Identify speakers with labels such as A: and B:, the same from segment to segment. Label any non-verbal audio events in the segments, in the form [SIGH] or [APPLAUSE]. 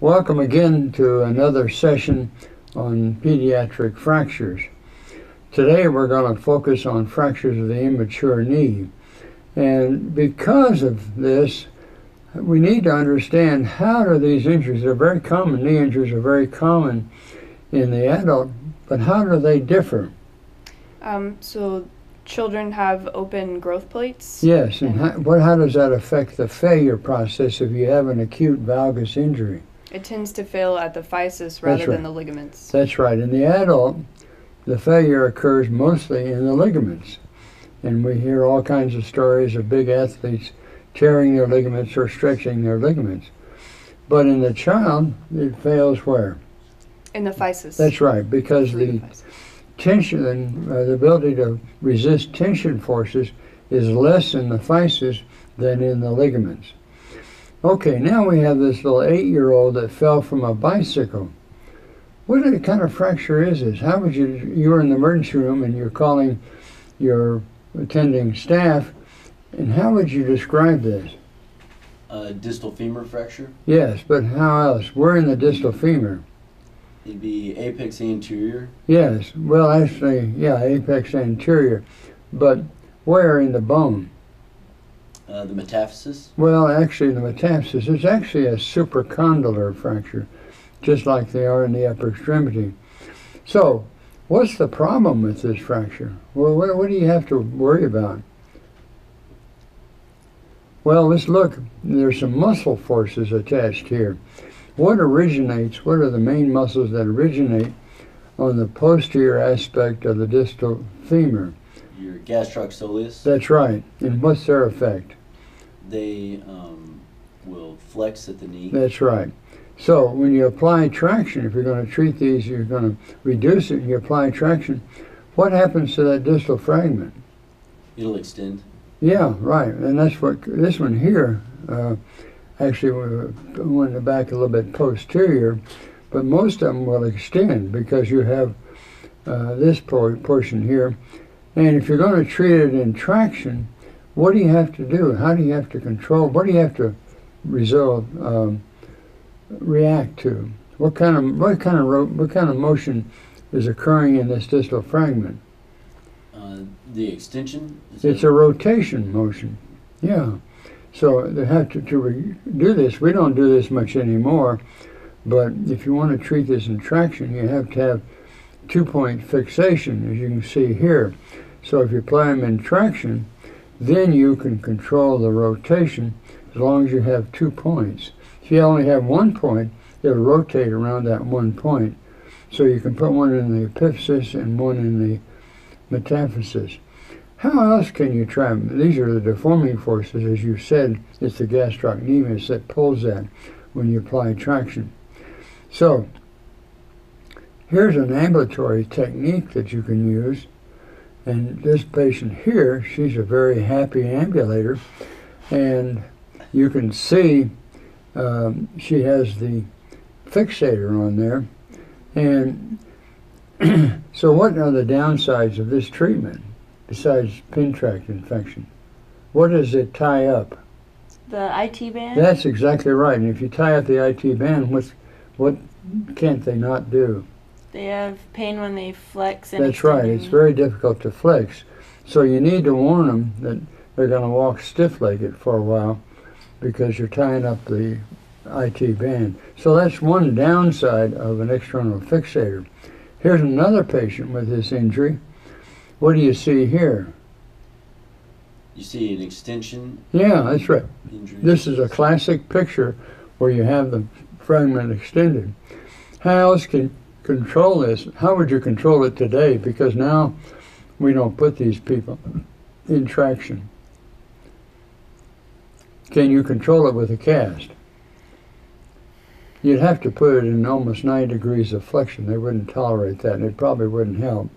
A: Welcome again to another session on pediatric fractures. Today we're going to focus on fractures of the immature knee. And because of this, we need to understand how do these injuries, they're very common, knee injuries are very common in the adult, but how do they differ?
B: Um, so children have open growth plates.
A: Yes, and how, what, how does that affect the failure process if you have an acute valgus injury?
B: It tends to fail at the physis rather
A: right.
B: than the ligaments.
A: That's right. In the adult, the failure occurs mostly in the ligaments. And we hear all kinds of stories of big athletes tearing their ligaments or stretching their ligaments. But in the child, it fails where?
B: In the physis.
A: That's right, because the
B: physis.
A: tension, uh, the ability to resist tension forces is less in the physis than in the ligaments. Okay, now we have this little eight-year-old that fell from a bicycle. What kind of fracture is this? How would you, you're in the emergency room and you're calling your attending staff, and how would you describe this?
C: Uh, distal femur fracture.
A: Yes, but how else? We're in the distal femur.
C: It'd be apex anterior.
A: Yes, well, actually, yeah, apex anterior, but where in the bone?
C: Uh, the metaphysis.
A: Well, actually, the metaphysis is actually a supracondylar fracture, just like they are in the upper extremity. So, what's the problem with this fracture? Well, what, what do you have to worry about? Well, let's look. There's some muscle forces attached here. What originates, what are the main muscles that originate on the posterior aspect of the distal femur?
C: Your gastroc soleus.
A: That's right. And what's their effect?
C: They um, will flex at the knee.
A: That's right. So when you apply traction, if you're going to treat these, you're going to reduce it and you apply traction, what happens to that distal fragment?
C: It'll extend.
A: Yeah, right. And that's what this one here, uh, actually we went back a little bit posterior, but most of them will extend because you have uh, this por- portion here. And if you're going to treat it in traction, what do you have to do? How do you have to control? What do you have to resolve, um, react to? What kind of what kind of what kind of motion is occurring in this distal fragment?
C: Uh, the extension.
A: It's a rotation motion. Yeah. So they have to, to re- do this. We don't do this much anymore, but if you want to treat this in traction, you have to have two-point fixation, as you can see here. So if you apply them in traction, then you can control the rotation as long as you have two points. If you only have one point, it'll rotate around that one point. So you can put one in the epiphysis and one in the metaphysis. How else can you try? These are the deforming forces, as you said. It's the gastrocnemius that pulls that when you apply traction. So here's an ambulatory technique that you can use. And this patient here, she's a very happy ambulator, and you can see um, she has the fixator on there. And [CLEARS THROAT] so, what are the downsides of this treatment besides pin tract infection? What does it tie up?
D: The IT band?
A: That's exactly right. And if you tie up the IT band, what's, what can't they not do?
D: They have pain when they flex and
A: That's right. It's very difficult to flex. So you need to warn them that they're going to walk stiff-legged for a while because you're tying up the IT band. So that's one downside of an external fixator. Here's another patient with this injury. What do you see here?
C: You see an extension
A: Yeah, that's right.
C: injury.
A: This is a classic picture where you have the fragment extended. How else can control this? How would you control it today? Because now we don't put these people in traction. Can you control it with a cast? You'd have to put it in almost 90 degrees of flexion. They wouldn't tolerate that, and it probably wouldn't help.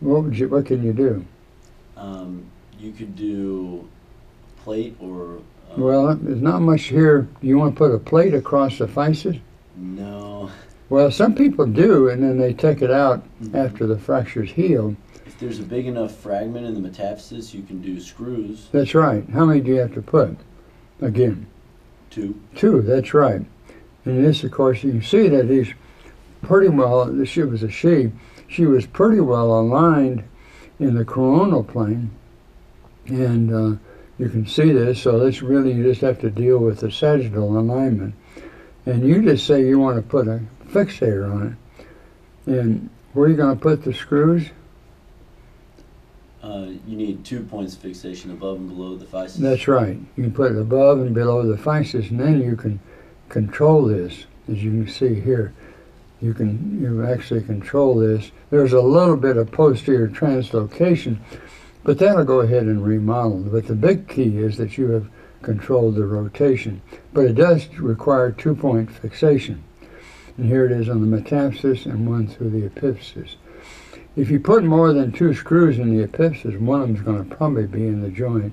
A: What would you? What can you do?
C: Um, you could do plate or. Uh,
A: Well, there's not much here. Do you want to put a plate across the physis?
C: No. [LAUGHS]
A: Well, some people do, and then they take it out after the fracture's healed.
C: If there's a big enough fragment in the metaphysis, you can do screws.
A: That's right. How many do you have to put? Again,
C: Two.
A: two. That's right. And this, of course, you can see that he's pretty well, she was a she, she was pretty well aligned in the coronal plane. And uh, you can see this, so this really, you just have to deal with the sagittal alignment. And you just say you want to put a fixator on it. And where are you going to put the screws?
C: Uh, you need two points of fixation above and below the physis.
A: That's right. You can put it above and below the physis, and then you can control this, as you can see here. You can you actually control this. There's a little bit of posterior translocation, but that'll go ahead and remodel. But the big key is that you have controlled the rotation. But it does require two-point fixation. And here it is on the metaphysis and one through the epiphysis. If you put more than two screws in the epiphysis, one of them is going to probably be in the joint.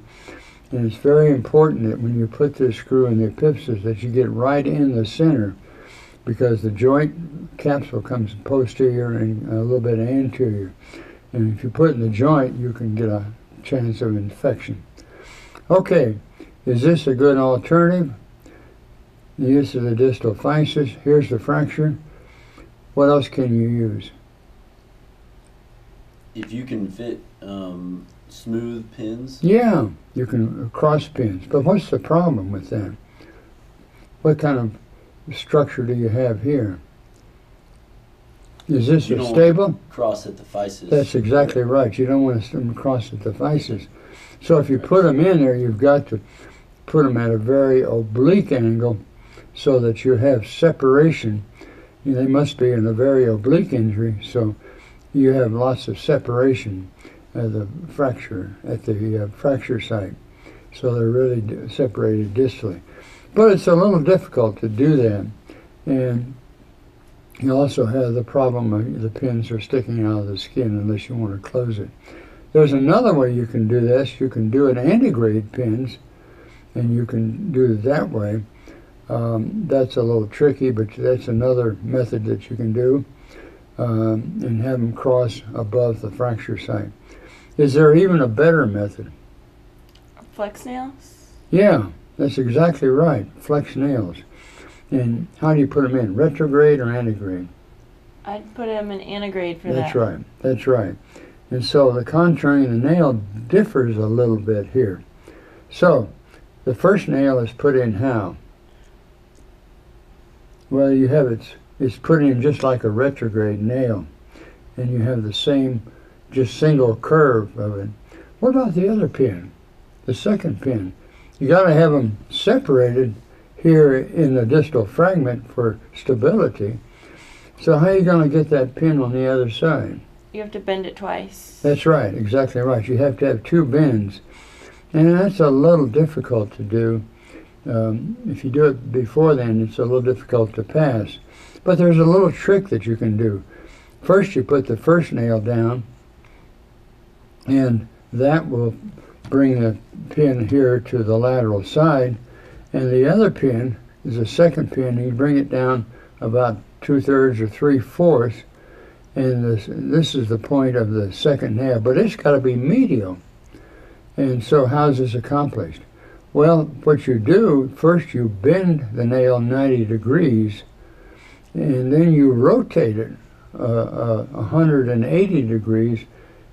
A: And it's very important that when you put this screw in the epiphysis that you get right in the center because the joint capsule comes posterior and a little bit anterior. And if you put it in the joint, you can get a chance of infection. Okay, is this a good alternative? The use of the distal physis. Here's the fracture. What else can you use?
C: If you can fit um, smooth pins,
A: Yeah, you can cross pins. But what's the problem with that? What kind of structure do you have here? Is this
C: You
A: a stable?
C: cross at the physis.
A: That's exactly right. You don't want to cross at the physis. So if you put them in there, you've got to put them at a very oblique angle so that you have separation. They must be in a very oblique injury, so you have lots of separation at the fracture, at the uh, fracture site. So they're really separated distally. But it's a little difficult to do that. And you also have the problem of the pins are sticking out of the skin unless you want to close it. There's another way you can do this. You can do it antegrade pins, and you can do it that way. Um, that's a little tricky, but that's another method that you can do, um, and have them cross above the fracture site. Is there even a better method?
D: Flex nails?
A: Yeah, that's exactly right. Flex nails. And how do you put them in? Retrograde or antegrade?
D: I'd put them in antegrade for
A: That's
D: that.
A: right. That's right. And so the contouring of the nail differs a little bit here. So the first nail is put in how? Well, you have it. It's put in just like a retrograde nail, and you have the same, just single curve of it. What about the other pin? The second pin. You got to have them separated here in the distal fragment for stability. So how are you going to get that pin on the other side?
D: You have to bend it twice.
A: That's right, exactly right. You have to have two bends. And that's a little difficult to do. Um, if you do it before then, it's a little difficult to pass. But there's a little trick that you can do. First, you put the first nail down, and that will bring the pin here to the lateral side. And the other pin is the second pin. You bring it down about two thirds or three fourths and this, this is the point of the second nail, but it's got to be medial. And so how's this accomplished? Well, what you do, first you bend the nail 90 degrees, and then you rotate it uh, uh, 180 degrees,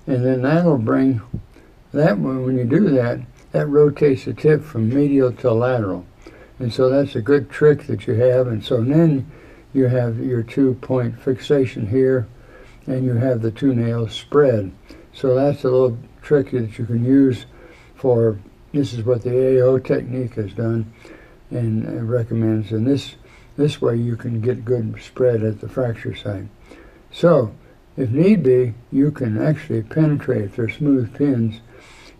A: and then that'll bring, that one, when you do that, that rotates the tip from medial to lateral. And so that's a good trick that you have, and so then you have your two point fixation here, and you have the two nails spread. So that's a little trick that you can use for, this is what the AO technique has done and uh, recommends. And this, this way you can get good spread at the fracture site. So, if need be, you can actually penetrate, if they're smooth pins,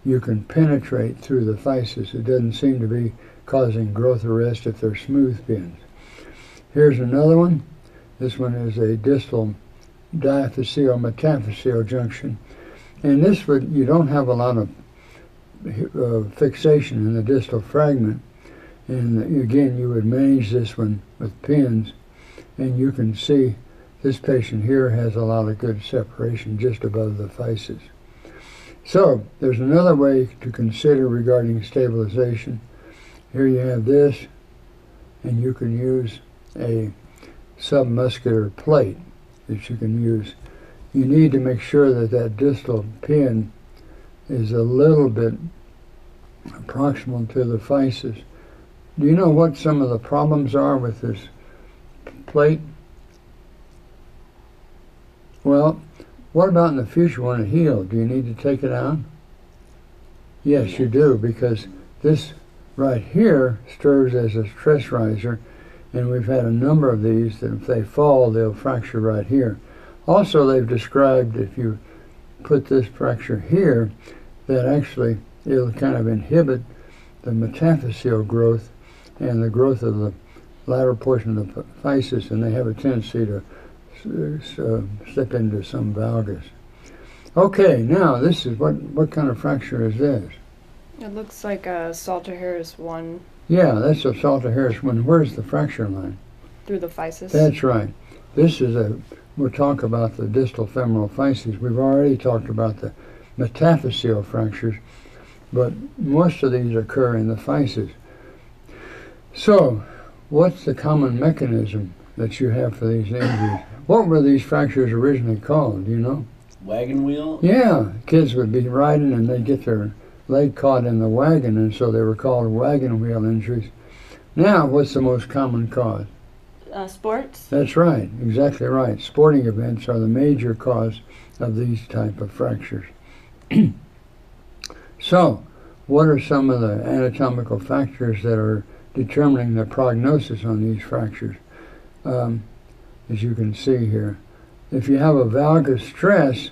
A: you can penetrate through the physis. It doesn't seem to be causing growth arrest if they're smooth pins. Here's another one. This one is a distal diaphyseal metaphyseal junction. And this would, you don't have a lot of uh, fixation in the distal fragment. And again, you would manage this one with pins. And you can see this patient here has a lot of good separation just above the physis. So there's another way to consider regarding stabilization. Here you have this, and you can use a submuscular plate that you can use. You need to make sure that that distal pin is a little bit proximal to the physis. Do you know what some of the problems are with this plate? Well, what about in the future when it heals? Do you need to take it out? Yes, you do, because this right here serves as a stress riser, and we've had a number of these that if they fall, they'll fracture right here. Also, they've described if you put this fracture here, that actually it'll kind of inhibit the metaphyseal growth and the growth of the lateral portion of the physis, and they have a tendency to uh, slip into some valgus. Okay, now this is what what kind of fracture is this?
B: It looks like a Salter Harris one
A: Yeah, that's a Salter Harris one. Where's the fracture line?
B: through the physis.
A: That's right. This is a. We'll talk about the distal femoral physis. We've already talked about the metaphyseal fractures, but most of these occur in the physis. So, what's the common mechanism that you have for these injuries? What were these fractures originally called? Do you know?
C: Wagon wheel?
A: Yeah, kids would be riding and they'd get their leg caught in the wagon, and so they were called wagon wheel injuries. Now, what's the most common cause?
D: Uh, sports.
A: That's right, exactly right. Sporting events are the major cause of these type of fractures. [CLEARS THROAT] so, what are some of the anatomical factors that are determining the prognosis on these fractures? Um, as you can see here, if you have a valgus stress,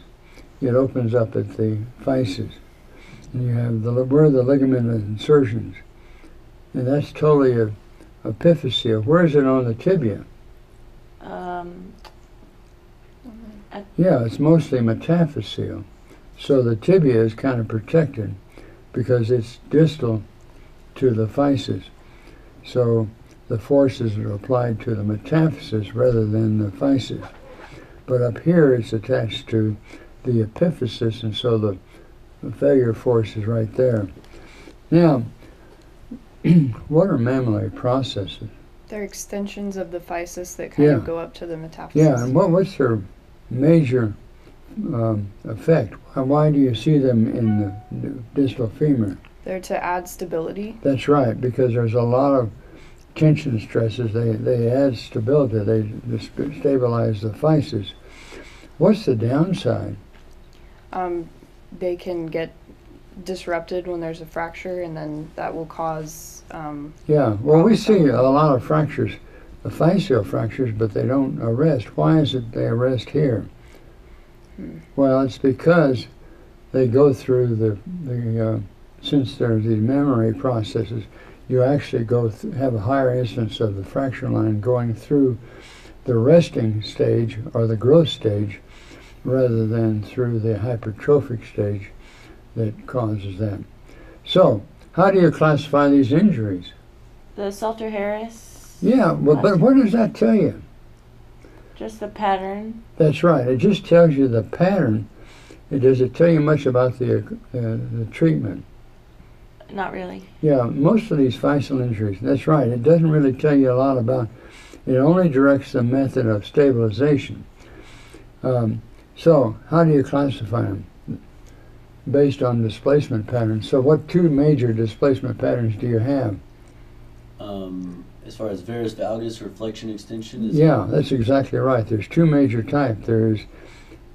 A: it opens up at the physis, and you have the where are the ligament insertions, and that's totally a epiphyseal. Where is it on the tibia?
D: Um,
A: Yeah, it's mostly metaphyseal. So the tibia is kind of protected because it's distal to the physis. So the forces are applied to the metaphysis rather than the physis. But up here it's attached to the epiphysis, and so the, the failure force is right there. Now, [CLEARS THROAT] what are mammillary processes?
B: They're extensions of the physis that kind
A: Yeah.
B: of go up to the metaphysis.
A: Yeah, and what, what's their major um, effect? Why, do you see them in the distal femur?
B: They're to add stability.
A: That's right, because there's a lot of tension stresses. They, they add stability. They stabilize the physis. What's the downside?
B: Um, they can get disrupted when there's a fracture, and then that will cause. Um,
A: Yeah, well, we see a lot of fractures, the physeal fractures, but they don't arrest. Why is it they arrest here?
B: Hmm.
A: Well, it's because they go through the, the uh, since there's these mammillary processes, you actually go th- have a higher instance of the fracture line going through the resting stage or the growth stage rather than through the hypertrophic stage that causes that. So, how do you classify these injuries?
D: the Salter Harris.
A: Yeah, well, but what does that tell you?
D: Just the pattern.
A: That's right. It just tells you the pattern. It does it tell you much about the uh, the treatment?
D: Not really.
A: Yeah, most of these physeal injuries. That's right. It doesn't really tell you a lot about. It only directs the method of stabilization. Um, so, how do you classify them? Based on displacement patterns. So, what two major displacement patterns do you have?
C: Um, as far as varus valgus or flexion extension is
A: Yeah, that's exactly right. There's two major types. There's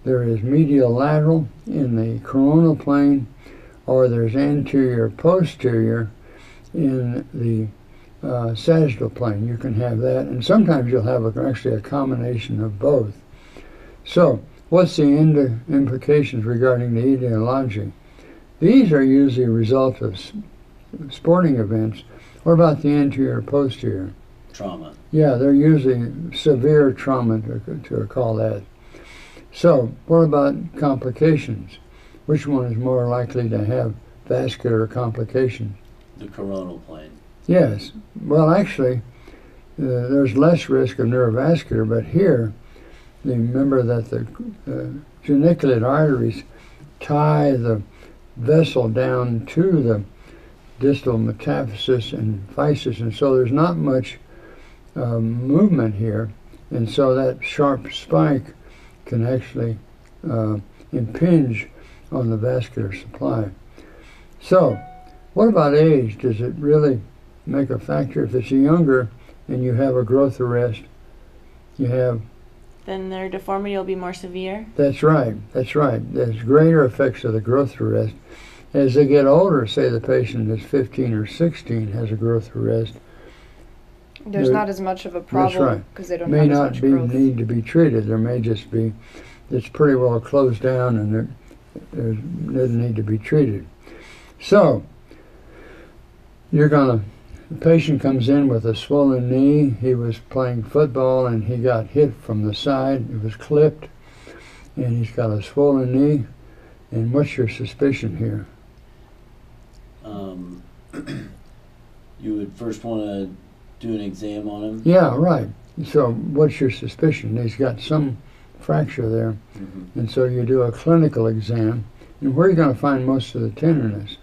A: there is medial lateral in the coronal plane, or there's anterior posterior in the uh, sagittal plane. You can have that, and sometimes you'll have a, actually a combination of both. So, what's the implications regarding the etiology? These are usually a result of sporting events. What about the anterior posterior?
C: trauma.
A: Yeah, they're usually severe trauma to, to call that. So, what about complications? Which one is more likely to have vascular complications?
C: The coronal plane.
A: Yes. Well, actually, uh, there's less risk of neurovascular, but here, remember that the uh, geniculate arteries tie the vessel down to the distal metaphysis and physis, and so there's not much um, movement here, and so that sharp spike can actually uh, impinge on the vascular supply. So, what about age? Does it really make a factor? If it's younger and you have a growth arrest, you have
D: Then their deformity will be more severe.
A: that's right. That's right. There's greater effects of the growth arrest. As they get older, say the patient is 15 or 16, has a growth arrest,
B: There's not as much of a problem
A: right.
B: they don't
A: may not be
B: growth.
A: need to be treated. There may just be it's pretty well closed down and there, there doesn't need to be treated. So you're gonna the patient comes in with a swollen knee. He was playing football and he got hit from the side. It was clipped, and he's got a swollen knee. And what's your suspicion here?
C: Um, [CLEARS THROAT] you would first want to do an exam on him.
A: Yeah, right. So what's your suspicion? He's got some fracture there.
C: hmm
A: And so you do a clinical exam. And where are you going to find most of the tenderness?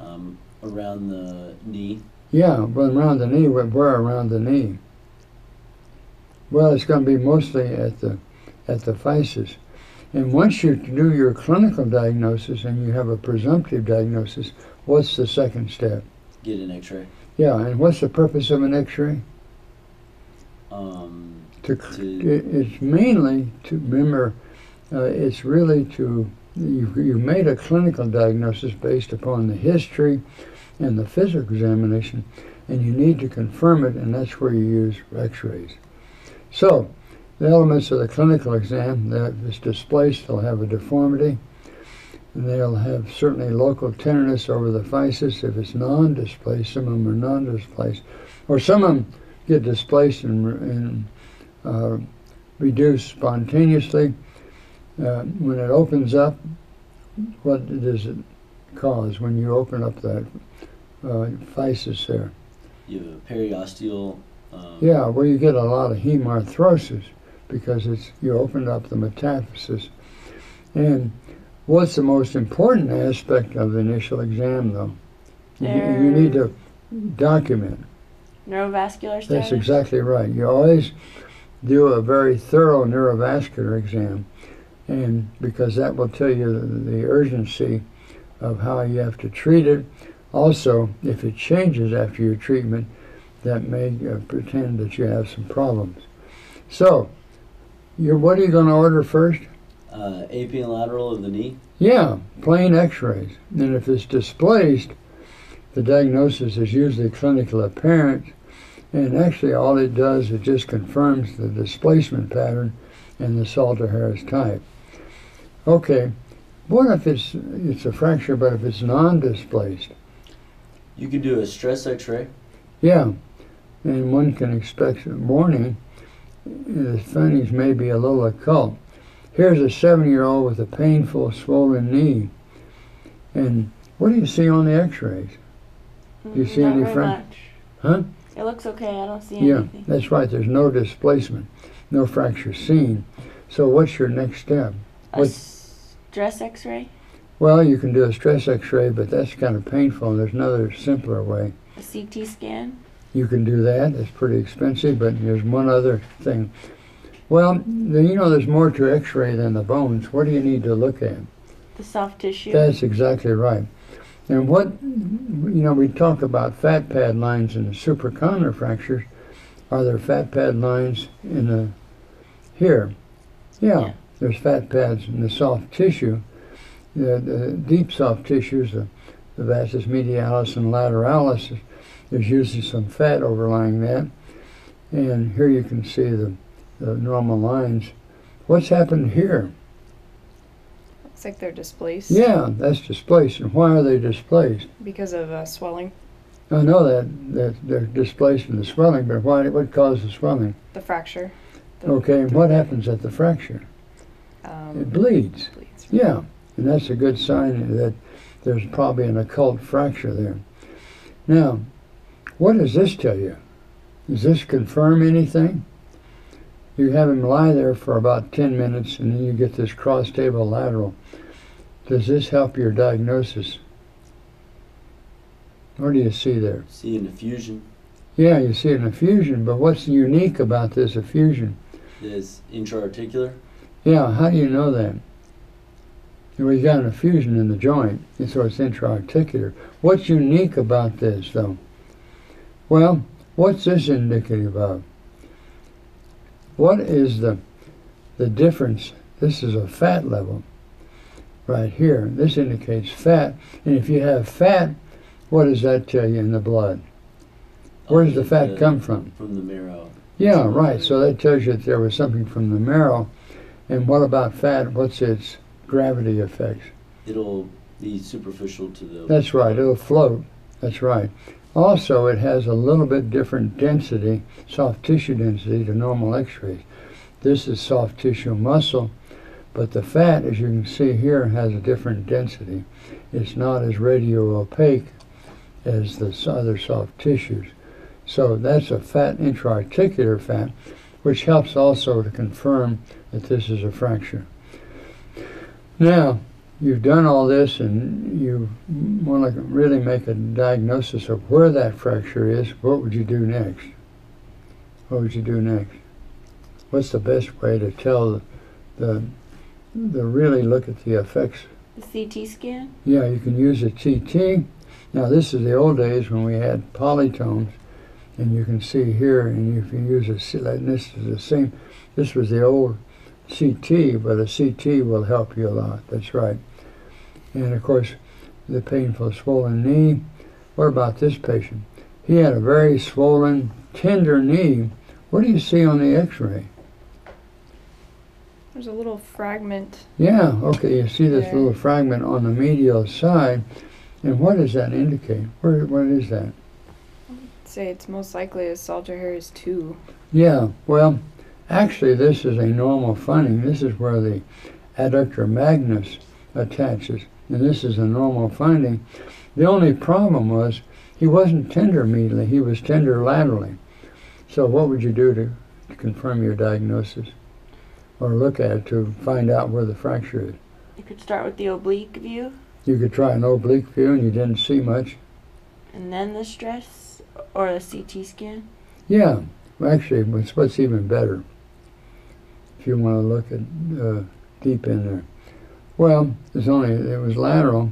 C: Um, around the knee.
A: Yeah, well, around the knee. Where, where around the knee? Well, it's going to be mostly at the at the physis. And once you do your clinical diagnosis and you have a presumptive diagnosis, what's the second step?
C: Get an X-ray.
A: Yeah, and what's the purpose of an X-ray?
C: Um,
A: To,
C: To-
A: it's mainly to remember. Uh, it's really to you. You made a clinical diagnosis based upon the history and the physical examination, and you need to confirm it, and that's where you use X-rays. So, the elements of the clinical exam: that if it's displaced, they'll have a deformity, and they'll have certainly local tenderness over the physis. If it's non-displaced, some of them are non-displaced, or some of them get displaced and, and uh, reduced spontaneously. Uh, when it opens up, what does it cause when you open up that uh, physis there?
C: you have a periosteal. Um,
A: Yeah, well, you get a lot of hemarthrosis because it's you opened up the metaphysis. And what's the most important aspect of the initial exam, though? You, you need to document.
D: Neurovascular status.
A: That's exactly right. You always do a very thorough neurovascular exam, and because that will tell you the, the urgency of how you have to treat it. Also, if it changes after your treatment, that may uh, pretend that you have some problems. So, what are you going to order first?
C: Uh, AP and lateral of the knee.
A: Yeah, plain X-rays. And if it's displaced, the diagnosis is usually clinical apparent, and actually all it does is just confirms the displacement pattern and the Salter-Harris type. Okay, what if it's it's a fracture, but if it's non-displaced?
C: You can do a stress X-ray.
A: Yeah, and one can expect warning. The findings may be a little occult. Here's a seven-year-old with a painful, swollen knee, and what do you see on the X-rays?
D: Mm,
A: you see
D: not
A: any
D: very
A: fra-
D: much.
A: Huh?
D: It looks okay. I don't see
A: Yeah,
D: anything.
A: that's right. There's no displacement, no fracture seen. So what's your next step?
D: A
A: what-
D: stress X-ray,
A: Well, you can do a stress X-ray, but that's kind of painful. And there's another simpler way.
D: a CT scan.
A: You can do that. It's pretty expensive, but there's one other thing. Well, you know, there's more to X-ray than the bones. What do you need to look at?
D: The soft tissue.
A: That's exactly right. And what, you know, we talk about fat pad lines in the supracondylar fractures. Are there fat pad lines in the, here? Yeah,
D: Yeah.
A: there's fat pads in the soft tissue. The, the deep soft tissues, the, the vastus medialis and lateralis, there's usually some fat overlying that. And here you can see the, the normal lines. What's happened here?
B: It's like they're displaced
A: Yeah, that's displaced. And why are they displaced?
B: because of uh, swelling.
A: I know that, that they're displaced in the swelling, but why, what caused the swelling?
B: The fracture. The,
A: Okay, and what happens at the fracture?
B: Um,
A: It bleeds.
B: bleeds.
A: Yeah, and that's a good sign that there's probably an occult fracture there. Now, what does this tell you? Does this confirm anything? You have him lie there for about 10 minutes and then you get this cross table lateral. Does this help your diagnosis? What do you see there?
C: See an effusion.
A: Yeah, you see an effusion, but what's unique about this effusion?
C: Is intra-articular.
A: Yeah, how do you know that? We've got an effusion in the joint, so it's intra-articular. What's unique about this, though? Well, what's this indicative of? What is the the difference? This is a fat level right here. This indicates fat, and if you have fat, what does that tell you in the blood? Where does the fat come from?
C: From the marrow.
A: Yeah, right. So that tells you that there was something from the marrow. And what about fat? What's its gravity effects?
C: It'll be superficial to the.
A: That's right. It'll float. That's right. Also, it has a little bit different density, soft tissue density, to normal X-rays. This is soft tissue muscle, but the fat, as you can see here, has a different density. It's not as radio opaque as the other soft tissues. So that's a fat intra-articular fat, which helps also to confirm that this is a fracture. Now, you've done all this and you want to really make a diagnosis of where that fracture is, what would you do next? What would you do next? What's the best way to tell the, the really look at the effects
D: The CT scan?
A: yeah, you can use a CT. Now, this is the old days when we had polytomes, and you can see here, and if you use a, this is the same, this was the old CT, but a CT will help you a lot. That's right. And of course, the painful swollen knee. What about this patient? He had a very swollen, tender knee. What do you see on the x-ray?
B: There's a little fragment.
A: Yeah, okay, you see this
B: There.
A: little fragment on the medial side. And what does that indicate? Where, what is that?
B: Say it's most likely a Salter-Harris 2.
A: Yeah, well, actually, this is a normal finding. This is where the adductor magnus attaches, and this is a normal finding. The only problem was he wasn't tender medially, he was tender laterally. So, what would you do to, to confirm your diagnosis? Or look at it to find out where the fracture is?
D: You could start with the oblique view
A: You could try an oblique view and you didn't see much.
D: and then the stress or the CT scan.
A: Yeah, well, actually, what's even better, if you want to look at uh, deep in there. Well, it's only it was lateral,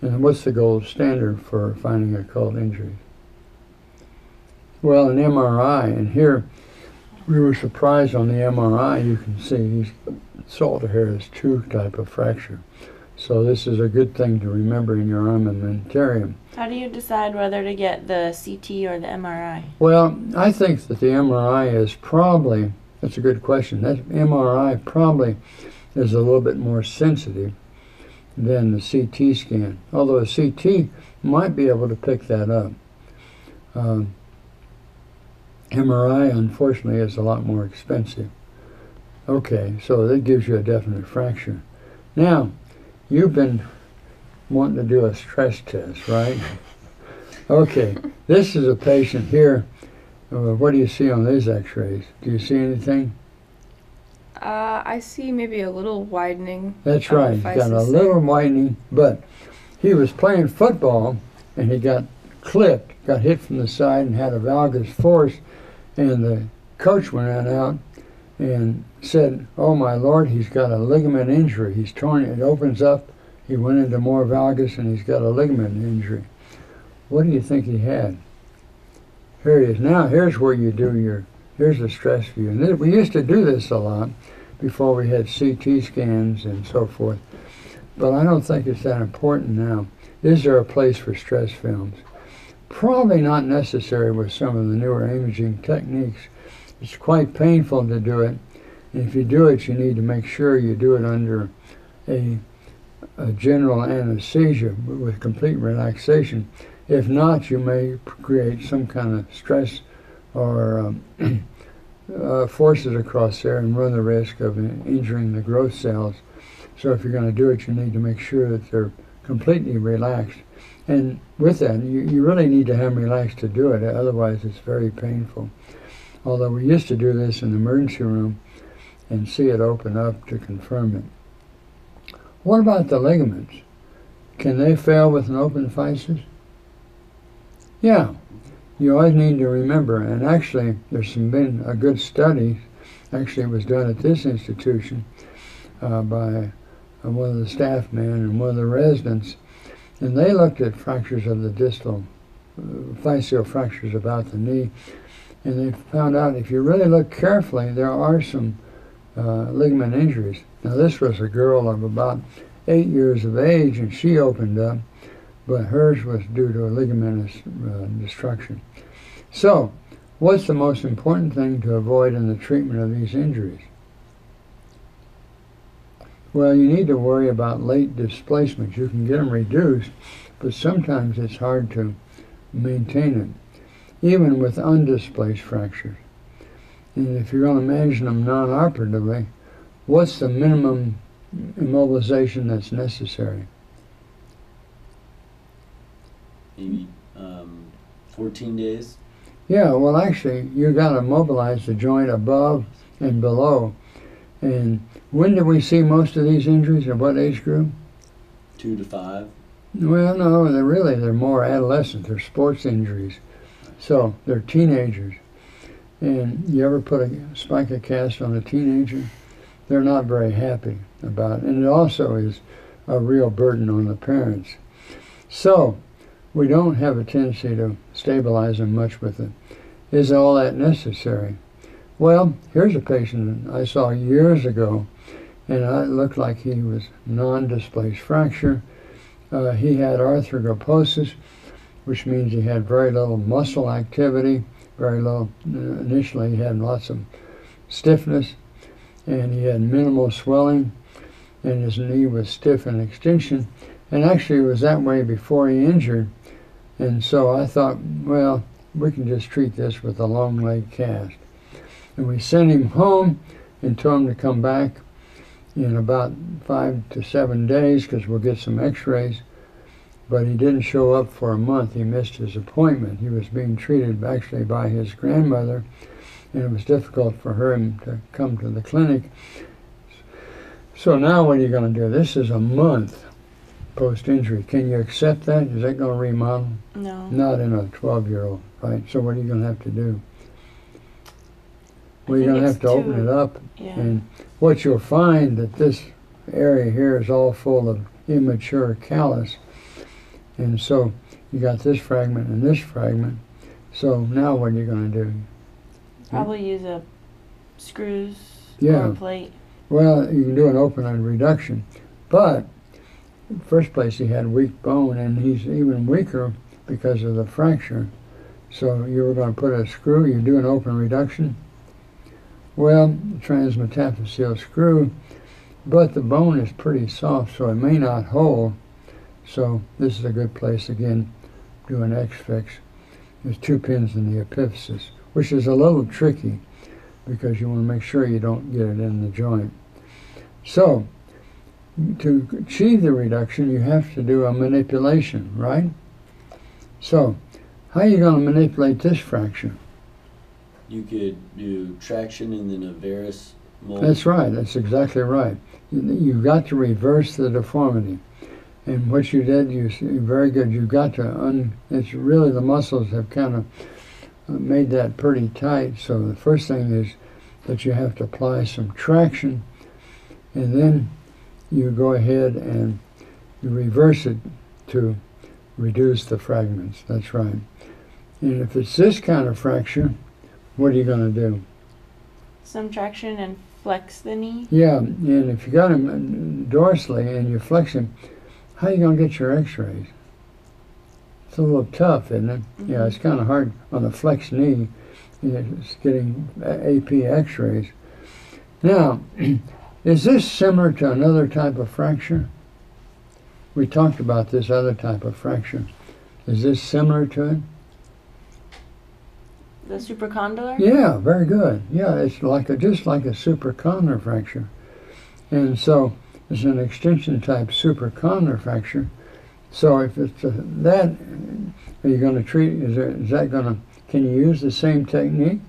A: and what's the gold standard for finding a occult injuries? Well, an MRI, and here we were surprised on the MRI. You can see he's Salter Harris two type of fracture. So this is a good thing to remember in your armamentarium.
D: How do you decide whether to get the CT or the MRI?
A: Well, I think that the MRI is probably, that's a good question. That MRI probably is a little bit more sensitive than the CT scan, although a CT might be able to pick that up. Um, MRI, unfortunately, is a lot more expensive. Okay, so that gives you a definite fracture. Now, you've been wanting to do a stress test, right? [LAUGHS] Okay, this is a patient here. Uh, what do you see on these x-rays? Do you see anything?
B: Uh, I see maybe a little widening.
A: That's right. He's got a little widening, but he was playing football and he got clipped, got hit from the side and had a valgus force. And the coach went out and said, "Oh my Lord, he's got a ligament injury. He's torn. It opens up. He went into more valgus and he's got a ligament injury." What do you think he had? Here it is. Now here's where you do your. Here's the stress view. And this, we used to do this a lot before we had CT scans and so forth. But I don't think it's that important now. Is there a place for stress films? Probably not necessary with some of the newer imaging techniques. It's quite painful to do it. And if you do it, you need to make sure you do it under a, a general anesthesia with complete relaxation. If not, you may create some kind of stress or um, [CLEARS THROAT] uh, forces across there and run the risk of injuring the growth cells. So if you're going to do it, you need to make sure that they're completely relaxed. And with that, you, you really need to have them relaxed to do it, otherwise it's very painful. Although we used to do this in the emergency room and see it open up to confirm it. What about the ligaments? Can they fail with an open physis? Yeah. you always need to remember, and actually, there's been a good study. Actually, it was done at this institution uh, by uh, one of the staff men and one of the residents, and they looked at fractures of the distal uh, physeal fractures about the knee, and they found out if you really look carefully, there are some uh, ligament injuries. Now, this was a girl of about eight years of age, and she opened up, but hers was due to a ligamentous uh, destruction. So, what's the most important thing to avoid in the treatment of these injuries? Well, you need to worry about late displacements. You can get them reduced, but sometimes it's hard to maintain it, even with undisplaced fractures. And if you're going to manage them non-operatively, what's the minimum immobilization that's necessary?
C: Maybe um, 14 days.
A: Yeah, well, actually, you got to mobilize the joint above and below. And when do we see most of these injuries? At what age group?
C: Two to five.
A: Well, no, they're really they're more adolescent. They're sports injuries, so they're teenagers. And you ever put a spica cast on a teenager? They're not very happy about it, and it also is a real burden on the parents. So we don't have a tendency to stabilize them much with it. Is all that necessary? Well, here's a patient I saw years ago, and it looked like he was non-displaced fracture. Uh, he had arthrogryposis, which means he had very little muscle activity, very low. Uh, initially, he had lots of stiffness, and he had minimal swelling, and his knee was stiff in extension. And actually, it was that way before he injured. And so I thought, well, we can just treat this with a long leg cast. And we sent him home and told him to come back in about five to seven days because we'll get some x-rays. But he didn't show up for a month. He missed his appointment. He was being treated actually by his grandmother, and it was difficult for her to come to the clinic. So now what are you going to do? This is a month post-injury. Can you accept that? Is that going to remodel?
D: No.
A: Not in a 12-year-old, right? So what are you going to have to do? Well, you're going to have to open it up
D: Yeah.
A: and what you'll find that this area here is all full of immature callus. And so you got this fragment and this fragment. So now what are you going to do?
D: Probably use a screws
A: Yeah.
D: or a plate.
A: Well, you can do an open and reduction. But first place he had weak bone and he's even weaker because of the fracture. So you were going to put a screw, you do an open reduction. Well, transmetaphyseal screw, but the bone is pretty soft, so it may not hold. So this is a good place again. Do an X-fix. There's two pins in the epiphysis, which is a little tricky because you want to make sure you don't get it in the joint. So, to achieve the reduction, you have to do a manipulation, right? So, how are you going to manipulate this fracture?
C: You could do traction in the Navarus mold.
A: That's right. That's exactly right. You- You've got to reverse the deformity. And what you did, you very good. You've got to un. It's really the muscles have kind of uh, made that pretty tight. So the first thing is that you have to apply some traction, and then you go ahead and you reverse it to reduce the fragments. That's right. And if it's this kind of fracture, what are you going to do?
D: Some traction and flex the knee.
A: Yeah, and if you got him dorsally and you flex him, how are you gonna get your X-rays? It's a little tough, isn't it? Yeah, mm-hmm. it's kind of hard on a flexed knee. It's getting A- AP X-rays. Now, [CLEARS THROAT] is this similar to another type of fracture? We talked about this other type of fracture. Is this similar to it?
D: The supracondylar.
A: Yeah, very good. Yeah, it's like a, just like a supracondylar fracture. And so it's an extension type supracondylar fracture. So if it's uh, that, are you going to treat, is, there, is that going to, can you use the same technique?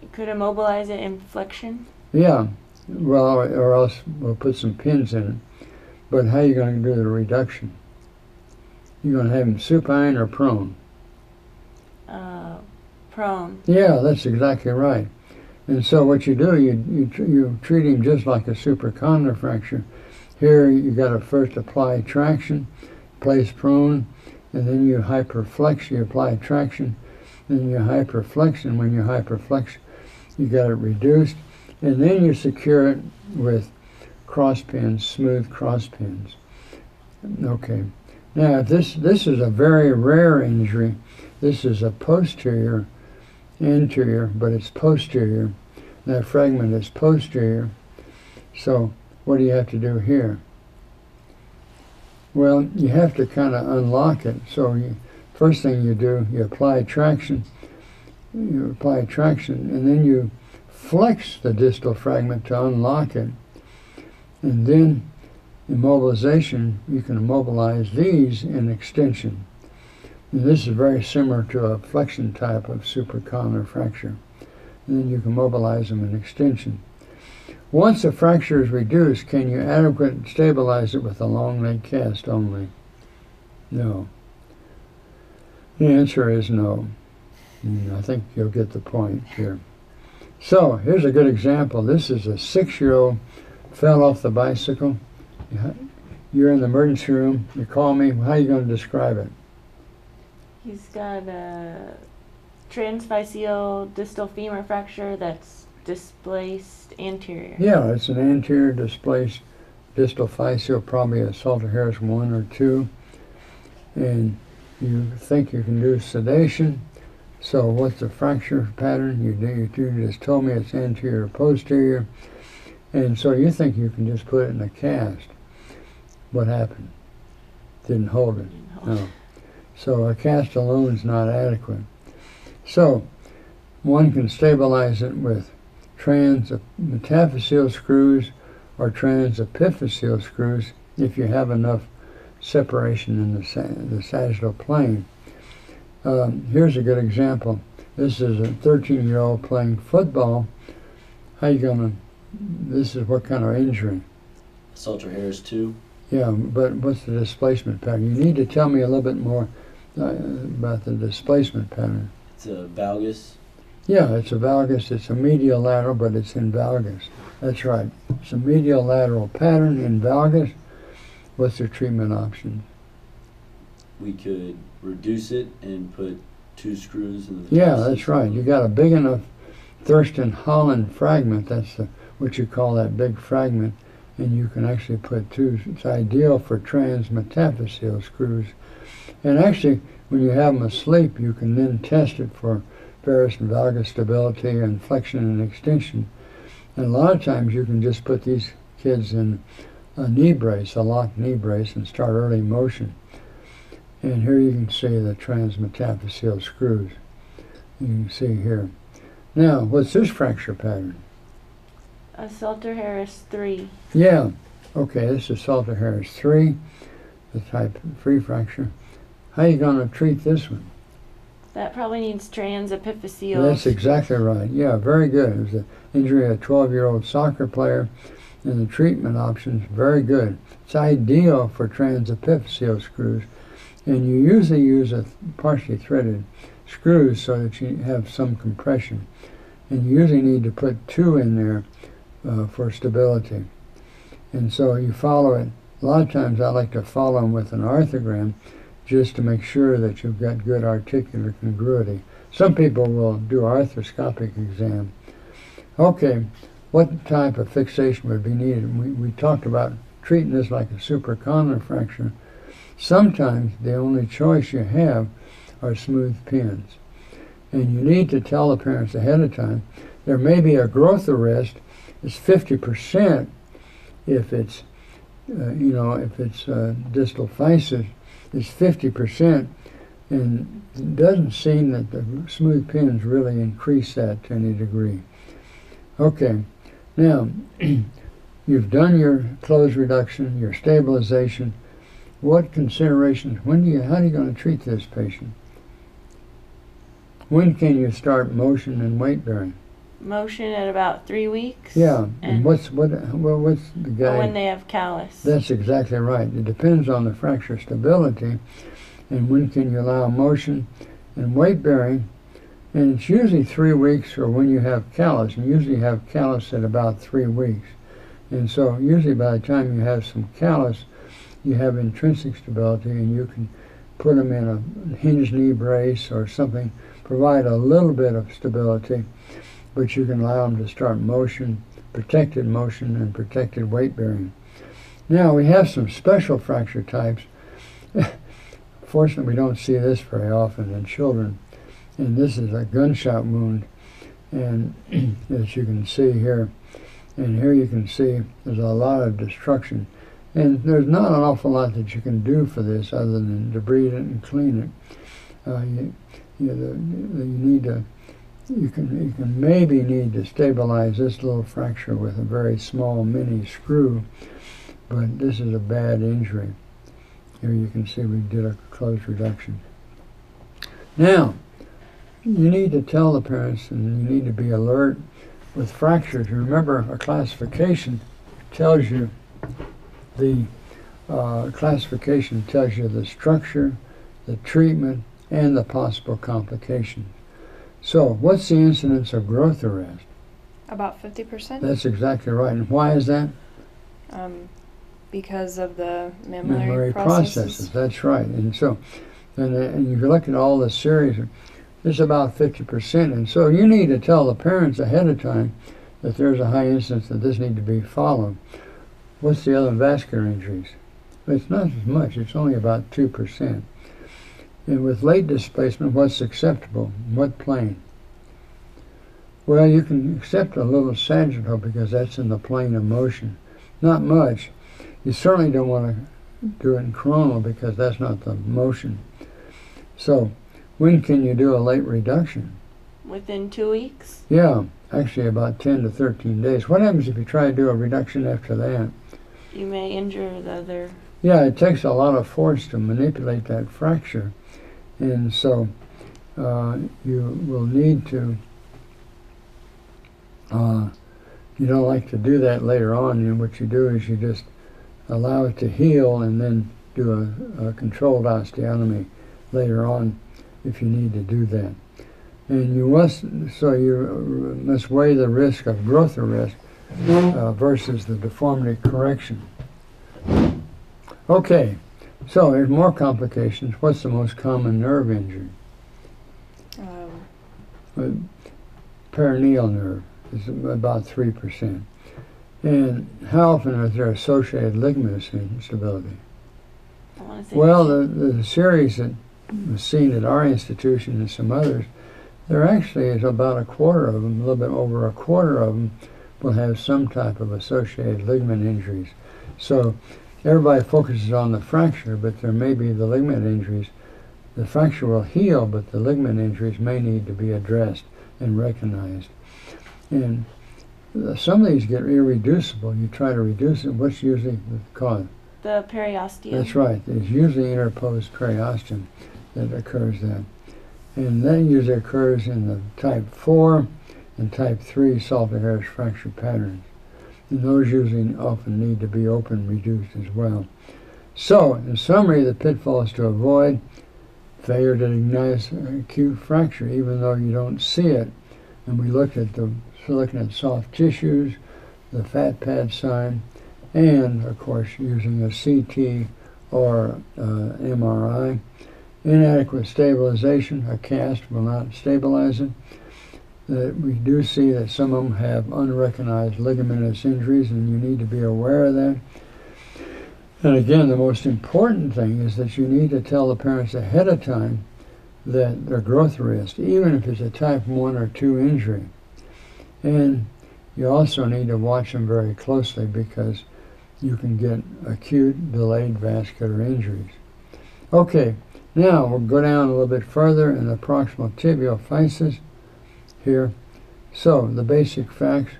D: You could immobilize it in flexion.
A: Yeah, well, or, else we'll put some pins in it. But how are you going to do the reduction? You're going to have him supine or prone?
D: Uh, prone.
A: Yeah, that's exactly right. And so what you do, you you, you treat him just like a supracondylar fracture. Here you got to first apply traction, place prone, and then you hyperflex. You apply traction, then you hyperflex, and when you hyperflex, you got it reduced, and then you secure it with cross pins, smooth cross pins. Okay. Now this this is a very rare injury. This is a posterior anterior, but it's posterior. That fragment is posterior. So what do you have to do here? Well, you have to kind of unlock it. So you, first thing you do, you apply traction. You apply traction, and then you flex the distal fragment to unlock it. And then immobilization, you can immobilize these in extension. And this is very similar to a flexion type of supracondylar fracture. And then you can mobilize them in extension. Once the fracture is reduced, can you adequately stabilize it with a long leg cast only? No. The answer is no. Mm, I think you'll get the point here. So here's a good example. This is a six-year-old fell off the bicycle. You're in the emergency room. You call me. How are you going to describe it?
D: He's got a transphyseal distal femur fracture that's displaced anterior.
A: Yeah, it's an anterior displaced distal physeal, probably a Salter Harris 1 or 2. And you think you can do sedation. So what's the fracture pattern? You, you just told me it's anterior posterior. And so you think you can just put it in a cast. What happened? Didn't hold it. No. So a cast alone is not adequate. So one can stabilize it with transmetaphyseal screws or transepiphyseal screws if you have enough separation in the, sa- the sagittal plane. Um, here's a good example. This is a 13 year old playing football. How you gonna? This is what kind of injury?
C: Salter Harris 2.
A: Yeah, but what's the displacement pattern? You need to tell me a little bit more uh, about the displacement pattern.
C: It's a valgus.
A: Yeah, it's a valgus. It's a medial lateral, but it's in valgus. That's right. It's a medial lateral pattern in valgus. What's the treatment option?
C: We could reduce it and put two screws in the
A: Yeah, that's right. You got a big enough Thurston Holland fragment. That's the, what you call that big fragment. And you can actually put two. It's ideal for transmetaphyseal screws. And actually, when you have them asleep, you can then test it for varus and valgus stability and flexion and extension. And a lot of times you can just put these kids in a knee brace, a locked knee brace, and start early motion. And here you can see the transmetaphyseal screws. You can see here. Now, what's this fracture pattern?
D: A Salter Harris 3.
A: Yeah, okay, this is Salter Harris 3, the type 3 fracture. How you going to treat this one?
D: That probably needs transepiphyseal.
A: That's exactly right. Yeah, very good. It was an injury of a 12 year old soccer player, and the treatment options very good. It's ideal for transepiphyseal screws, and you usually use a partially threaded screw so that you have some compression. And you usually need to put two in there uh, for stability. And so you follow it. A lot of times I like to follow them with an arthrogram just to make sure that you've got good articular congruity. Some people will do arthroscopic exam. Okay, what type of fixation would be needed? We, we talked about treating this like a supracondylar fracture. Sometimes the only choice you have are smooth pins. And you need to tell the parents ahead of time. There may be a growth arrest. It's 50% if it's, uh, you know, if it's uh, distal physis It's 50%, and it doesn't seem that the smooth pins really increase that to any degree. Okay, now [CLEARS THROAT] you've done your close reduction, your stabilization. What considerations? When do you? How are you going to treat this patient? When can you start motion and weight bearing?
D: Motion at about three weeks.
A: Yeah, and,
D: And
A: what's what? Well, what's the oh, guy?
D: when they have callus.
A: That's exactly right. It depends on the fracture stability and when can you allow motion and weight bearing. And it's usually three weeks or when you have callus, and usually have callus at about three weeks. And so usually by the time you have some callus, you have intrinsic stability and you can put them in a hinged knee brace or something, provide a little bit of stability, but you can allow them to start motion, protected motion and protected weight bearing. Now we have some special fracture types. [LAUGHS] Fortunately, we don't see this very often in children. And this is a gunshot wound. And [CLEARS THROAT] as you can see here, and here you can see there's a lot of destruction. And there's not an awful lot that you can do for this other than debride it and clean it. Uh, you, you, you need to, you can, you can maybe need to stabilize this little fracture with a very small mini screw, but this is a bad injury. Here you can see we did a close reduction. Now, you need to tell the parents and you need to be alert with fractures. Remember, a classification tells you the uh, classification tells you the structure, the treatment, and the possible complications. So, what's the incidence of growth arrest?
B: About 50%.
A: That's exactly right. And why is that?
B: um, because of the mammillary,
A: Memory
B: processes.
A: processes. That's right. And so, and, uh, and if you look at all the series, it's about 50%. And so you need to tell the parents ahead of time that there's a high incidence that this need to be followed. What's the other vascular injuries? It's not as much. It's only about 2%. And with late displacement, what's acceptable? What plane? Well, you can accept a little sagittal because that's in the plane of motion. Not much. You certainly don't want to do it in coronal because that's not the motion. So, when can you do a late reduction?
D: Within two weeks?
A: Yeah, actually about 10 to 13 days. What happens if you try to do a reduction after that?
D: You may injure the other.
A: Yeah, it takes a lot of force to manipulate that fracture. And so uh, you will need to, uh, you don't like to do that later on. And what you do is you just allow it to heal and then do a, a controlled osteotomy later on if you need to do that. And you must, so you must weigh the risk of growth arrest uh, versus the deformity correction. Okay, so there's more complications. What's the most common nerve injury?
B: Um,
A: Peroneal nerve is about 3%. And how often is there associated ligament instability?
D: I want to say.
A: Well, the, the series that was seen at our institution and some others, there actually is about a quarter of them, a little bit over a quarter of them, will have some type of associated ligament injuries. So everybody focuses on the fracture, but there may be the ligament injuries. The fracture will heal, but the ligament injuries may need to be addressed and recognized. And some of these get irreducible. You try to reduce it. What's usually the cause?
D: the periosteum.
A: That's right. There's usually interposed periosteum that occurs then. And that usually occurs in the type 4 and type 3 Salter-Harris fracture patterns. And those usually often need to be open reduced as well. So, in summary, the pitfalls to avoid failure to diagnose acute fracture, even though you don't see it. And we looked at the looking at soft tissues, the fat pad sign, and of course using a CT or uh, MRI. Inadequate stabilization, a cast will not stabilize it. That we do see that some of them have unrecognized ligamentous injuries, and you need to be aware of that. And again, the most important thing is that you need to tell the parents ahead of time that their growth risk, even if it's a type 1 or 2 injury. And you also need to watch them very closely because you can get acute delayed vascular injuries. Okay, now we'll go down a little bit further in the proximal tibial physis here. So, the basic facts.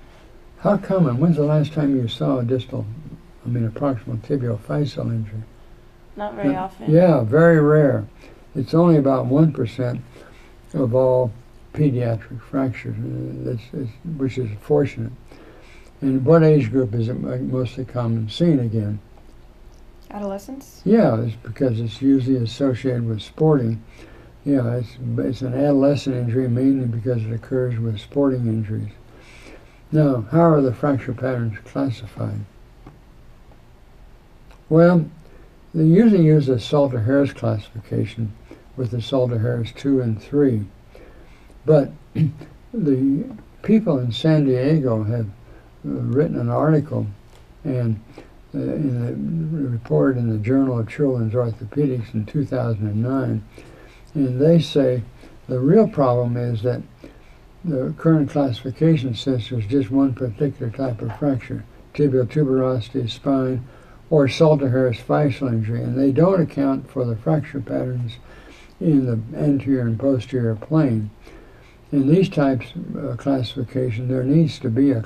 A: How common? When's the last time you saw a distal, I mean a proximal tibial physeal injury?
D: Not very
A: Yeah.
D: often.
A: Yeah, very rare. It's only about 1% of all pediatric fractures, uh, that's, that's, which is fortunate. And what age group is it mo- mostly common seen again?
B: adolescence.
A: Yeah, it's because it's usually associated with sporting. Yeah, it's, it's an adolescent injury mainly because it occurs with sporting injuries. Now, how are the fracture patterns classified? Well, they usually use the Salter Harris classification with the Salter Harris 2 and 3. But [CLEARS THROAT] the people in San Diego have uh, written an article and uh, in a report in the Journal of Children's Orthopedics in 2009, and they say the real problem is that the current classification says there's just one particular type of fracture, tibial tuberosity, spine, or Salter-Harris physeal injury, and they don't account for the fracture patterns in the anterior and posterior plane. In these types of classification, there needs to be a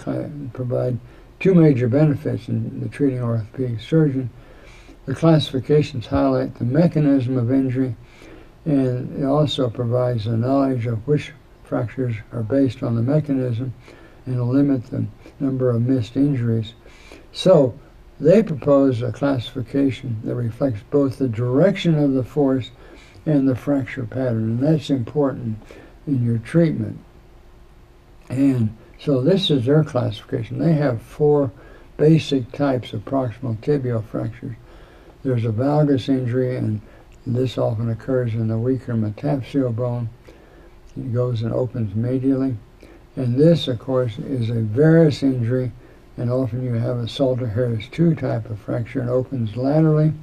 A: provide two major benefits in the treating orthopedic surgeon. The classifications highlight the mechanism of injury, and it also provides a knowledge of which fractures are based on the mechanism and will limit the number of missed injuries. So, they propose a classification that reflects both the direction of the force and the fracture pattern, and that's important in your treatment. And so this is their classification. They have four basic types of proximal tibial fractures. There's a valgus injury, and this often occurs in the weaker metaphyseal bone. It goes and opens medially. And this, of course, is a varus injury, and often you have a Salter-Harris 2 type of fracture and opens laterally.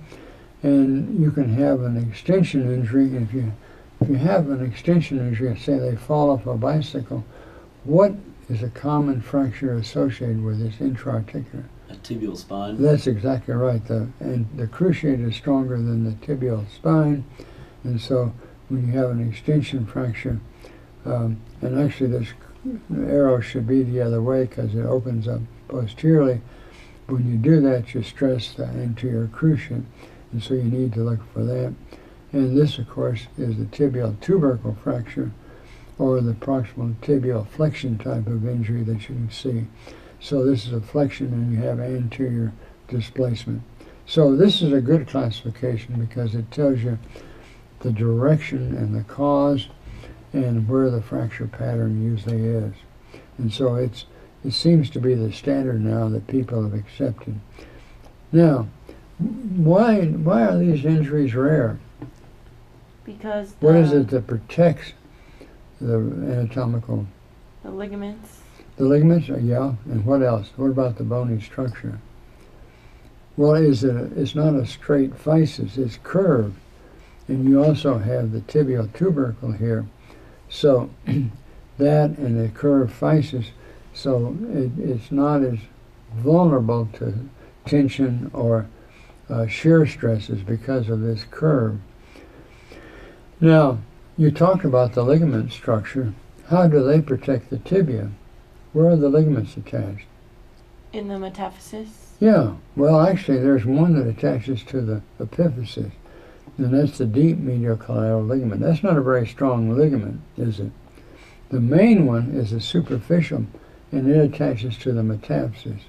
A: And you can have an extension injury. If you, if you have an extension injury, say they fall off a bicycle, what is a common fracture associated with this intra-articular?
C: A tibial spine.
A: That's exactly right. The, and the cruciate is stronger than the tibial spine. And so when you have an extension fracture, um, and actually this arrow should be the other way because it opens up posteriorly. When you do that, you stress the anterior cruciate, and so you need to look for that. And this, of course, is the tibial tubercle fracture, or the proximal tibial flexion type of injury that you can see. So this is a flexion, and you have anterior displacement. So this is a good classification because it tells you the direction and the cause and where the fracture pattern usually is. And so it's it seems to be the standard now that people have accepted. Now, why why are these injuries rare?
D: Because the,
A: What is it that protects the anatomical
D: the ligaments.
A: The ligaments? Uh, yeah, and what else? What about the bony structure? Well, is it? A, it's not a straight physis; it's curved, and you also have the tibial tubercle here. So [CLEARS THROAT] that and the curved physis, so it, it's not as vulnerable to tension or uh, shear stresses because of this curve. Now, you talked about the ligament structure. How do they protect the tibia? Where are the ligaments attached?
D: In the metaphysis.
A: Yeah, well, actually, there's one that attaches to the epiphysis, and that's the deep medial collateral ligament. That's not a very strong ligament, is it? The main one is the superficial, and it attaches to the metaphysis.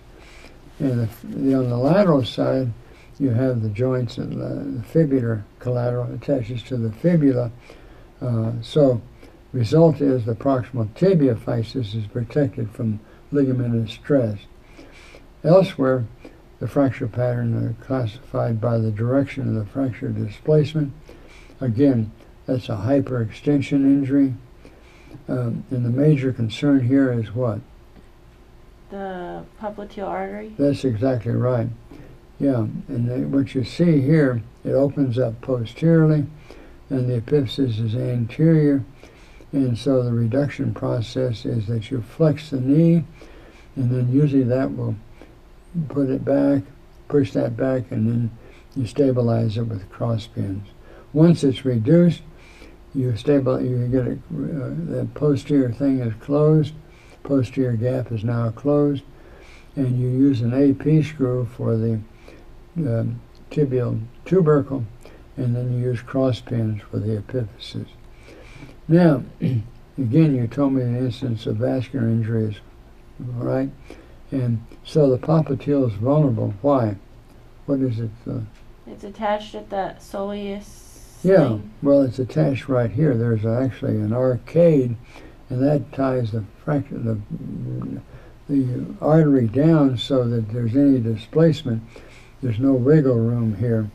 A: And the, the, on the lateral side, you have the joints, and the, the fibular collateral attaches to the fibula. Uh, so, result is the proximal tibia physis is protected from ligamentous stress. Elsewhere, the fracture pattern are classified by the direction of the fracture displacement. Again, that's a hyperextension injury. Um, and the major concern here is what?
D: The popliteal artery.
A: That's exactly right. Yeah, and the, what you see here, it opens up posteriorly, and the epiphysis is anterior. And so the reduction process is that you flex the knee, and then usually that will put it back, push that back, and then you stabilize it with cross pins. Once it's reduced, you stabilize, you get it, uh, the posterior thing is closed, posterior gap is now closed, and you use an AP screw for the um, tibial tubercle, and then you use cross pins for the epiphysis. Now, [CLEARS THROAT] again, you told me an instance of vascular injuries, right? And so the popliteal is vulnerable. Why? What is it? Uh,
D: It's attached at the soleus
A: Yeah,
D: thing?
A: well, it's attached right here. There's actually an arcade, and that ties the fracture, the the artery down so that there's any displacement. There's no wiggle room here.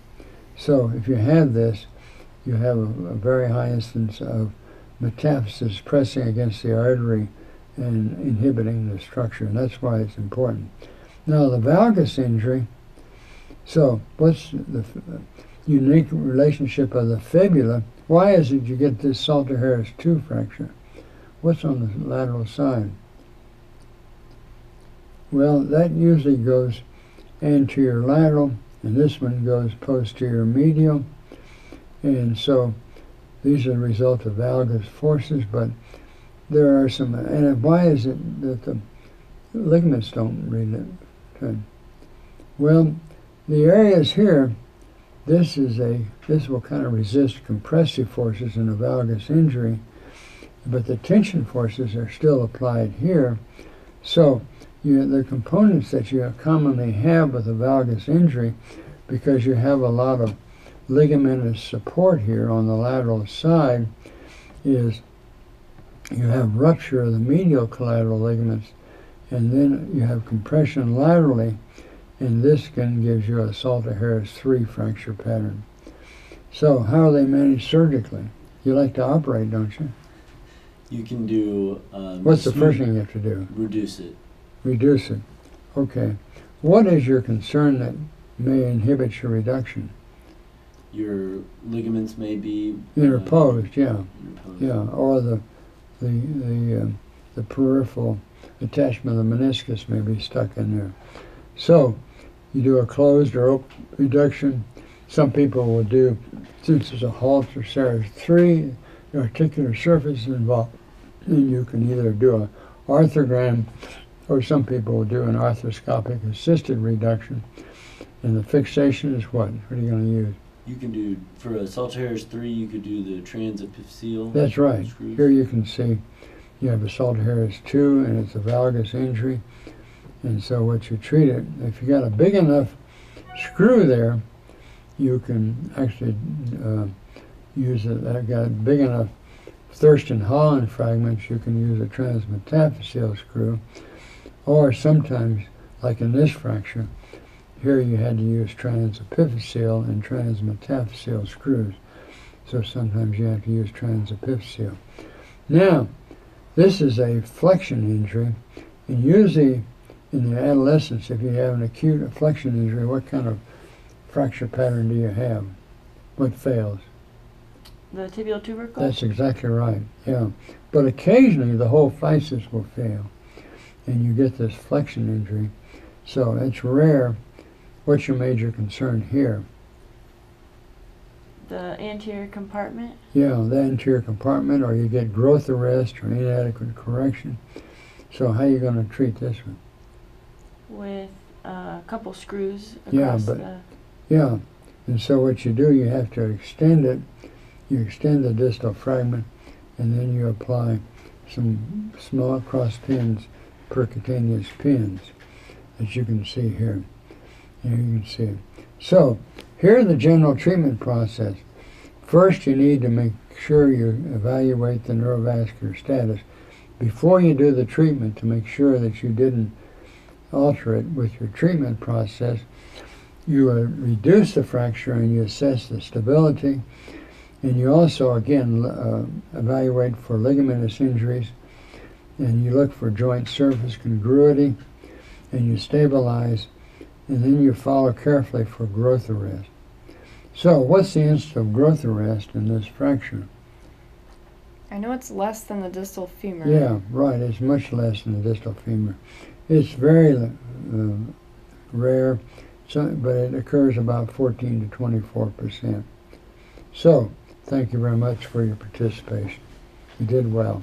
A: So if you have this, you have a, a very high instance of metaphysis pressing against the artery and inhibiting the structure. And that's why it's important. Now the valgus injury. So what's the unique relationship of the fibula? Why is it you get this Salter Harris 2 fracture? What's on the lateral side? Well, that usually goes anterior lateral, and this one goes posterior medial. And so these are the result of valgus forces, but there are some. And why is it that the ligaments don't? Okay. Well, the areas here, this is a this will kind of resist compressive forces in a valgus injury, but the tension forces are still applied here. So you, the components that you commonly have with a valgus injury, because you have a lot of ligamentous support here on the lateral side, is you have rupture of the medial collateral ligaments, and then you have compression laterally, and this can gives you a Salter Harris 3 fracture pattern. So, how are they managed surgically? You like to operate, don't you?
C: You can do. Um,
A: What's the first thing you have to do?
C: Reduce it.
A: Reduce it. Okay. What is your concern that may inhibit your reduction?
C: Your ligaments may be uh,
A: Interposed, yeah,
C: interposed.
A: yeah, or the the the um, the peripheral attachment of the meniscus may be stuck in there. So, you do a closed or open reduction. Some people will do, since there's a Salter Harris three, the articular surface involved, then you can either do a arthrogram, or some people will do an arthroscopic assisted reduction. And the fixation is what? What are you going to use?
C: You can do for a Harris three. You could do the transepiphyseal.
A: That's right.
C: screws.
A: Here you can see you have a Salter Harris 2 and it's a valgus injury. And so what you treat it, if you got a big enough screw there, you can actually uh, use it. I've got big enough Thurston Holland fragments, you can use a transmetaphyseal screw. Or sometimes, like in this fracture, here you had to use transepiphyseal and transmetaphyseal screws. So sometimes you have to use transepiphyseal. Now, this is a flexion injury, and usually in the adolescence, if you have an acute flexion injury, what kind of fracture pattern do you have? What fails?
D: The tibial tubercle?
A: That's exactly right, yeah. But occasionally the whole physis will fail, and you get this flexion injury. So it's rare. What's your major concern here?
D: the anterior compartment?
A: Yeah, the anterior compartment, or you get growth arrest or inadequate correction. So how are you going to treat this one?
D: with a couple screws
A: Yeah,
D: across
A: but-
D: the.
A: Yeah, and so what you do, you have to extend it. You extend the distal fragment, and then you apply some small cross pins, percutaneous pins, as you can see here. Here you can see it. So, here's the general treatment process. First, you need to make sure you evaluate the neurovascular status before you do the treatment to make sure that you didn't alter it with your treatment process you uh, reduce the fracture and you assess the stability. And you also, again, uh, evaluate for ligamentous injuries. And you look for joint surface congruity. And you stabilize. And then you follow carefully for growth arrest. So, what's the instance of growth arrest in this fracture?
B: I know it's less than the distal femur.
A: Yeah, right. It's much less than the distal femur. It's very uh, rare, so, but it occurs about 14 to 24 percent. So, thank you very much for your participation. You did well.